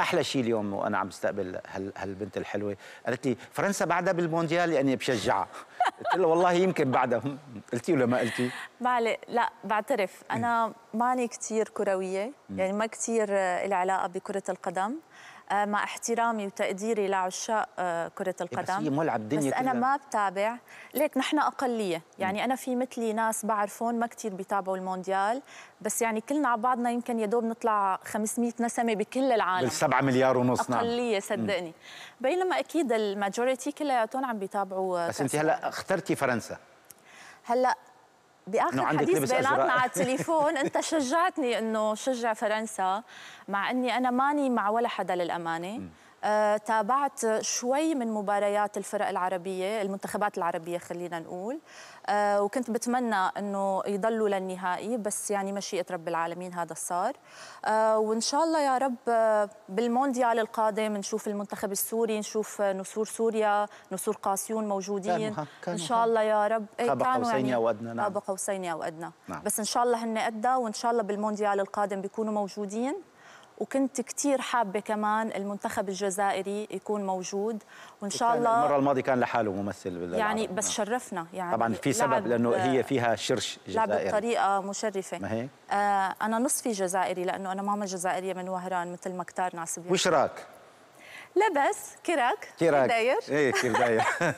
أحلى شيء اليوم وأنا عم بستقبل هال هالبنت الحلوة. قالت لي فرنسا بعدها بالمونديال لاني بشجعها قلت لها والله يمكن بعدها. قلتي ولا ما قلتي؟ معلي لا بعترف. أنا ماني كثير كروية يعني ما كثير لي علاقة بكرة القدم. آه، مع احترامي وتقديري لعشاق آه، كرة القدم بس هي مولعة الدنيا بس أنا ما بتابع. ليك نحن أقلية. يعني أنا في مثلي ناس بعرفون ما كثير بيتابعوا المونديال بس يعني كلنا على بعضنا يمكن يا دوب نطلع 500 نسمة بكل العالم. بالسبعة مليار ونص نعم. أقلية صدقني. بينما أكيد الماجوريتي كلياتهم عم بيتابعوا آه، بس أنت هلأ اخترتي فرنسا؟ هلأ بآخر حديث بيناتنا على التليفون. أنت شجعتني إنه شجع فرنسا مع إني أنا ماني مع ولا حدا للأمانة. تابعت شوي من مباريات الفرق العربية المنتخبات العربية خلينا نقول. آه، وكنت بتمنى أنه يضلوا للنهائي بس يعني مشيئة رب العالمين هذا صار. آه، وإن شاء الله يا رب بالمونديال القادم نشوف المنتخب السوري نشوف نسور سوريا نسور قاسيون موجودين. إن شاء الله يا رب. إيه كانوا قوسين يعني أو أدنى نعم. قوسين أو أدنى. نعم. بس إن شاء الله هن أدى وإن شاء الله بالمونديال القادم بيكونوا موجودين. وكنت كثير حابة كمان المنتخب الجزائري يكون موجود وإن شاء الله المرة الماضية كان لحاله ممثل يعني بس شرفنا يعني طبعا في سبب لأنه هي فيها شرش جزائري. لعب بطريقة مشرفة. ما هيك؟ آه أنا نصفي جزائري لأنه أنا ماما جزائرية من وهران مثل ما كتار ناس وش راك؟ لا بس كراك كراك. داير؟ إيه كيف داير؟